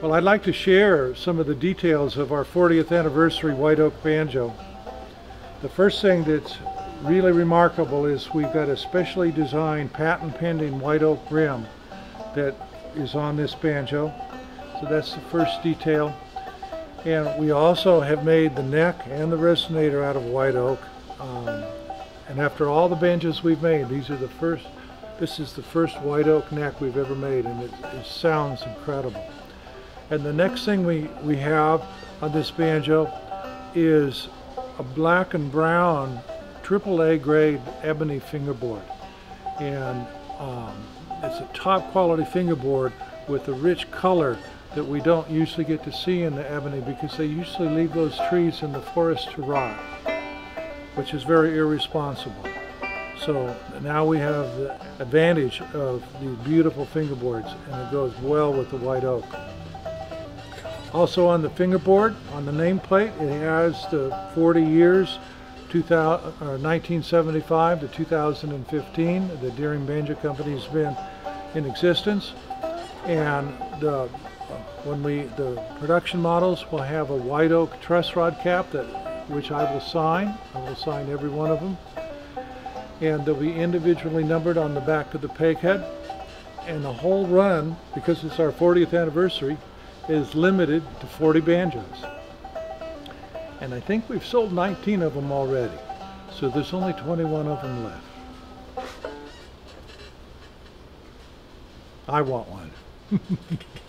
Well, I'd like to share some of the details of our 40th anniversary white oak banjo. The first thing that's really remarkable is we've got a specially designed patent pending white oak rim that is on this banjo. So that's the first detail. And we also have made the neck and the resonator out of white oak. Um, and after all the banjos we've made, these are the first, this is the first white oak neck we've ever made and it, it sounds incredible. And the next thing we, we have on this banjo is a black and brown AAA grade ebony fingerboard. And um, it's a top quality fingerboard with a rich color that we don't usually get to see in the ebony because they usually leave those trees in the forest to rot, which is very irresponsible. So now we have the advantage of these beautiful fingerboards and it goes well with the white oak. Also on the fingerboard, on the nameplate, it has the 40 years 2000, 1975 uh, to 2015. The Deering Banjo Company has been in existence. And the, when we, the production models will have a white oak truss rod cap that, which I will sign. I will sign every one of them. And they'll be individually numbered on the back of the peg head. And the whole run, because it's our 40th anniversary, is limited to 40 banjos. And I think we've sold 19 of them already. So there's only 21 of them left. I want one.